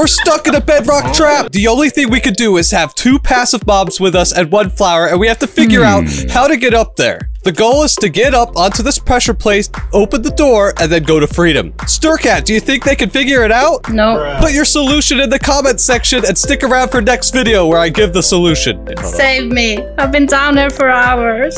We're stuck in a bedrock trap. The only thing we could do is have two passive mobs with us and one flower, and we have to figure out hmm. how to get up there. The goal is to get up onto this pressure plate, open the door, and then go to freedom. Stircat, do you think they can figure it out? No. Put your solution in the comment section and stick around for next video where I give the solution. Save me. I've been down there for hours.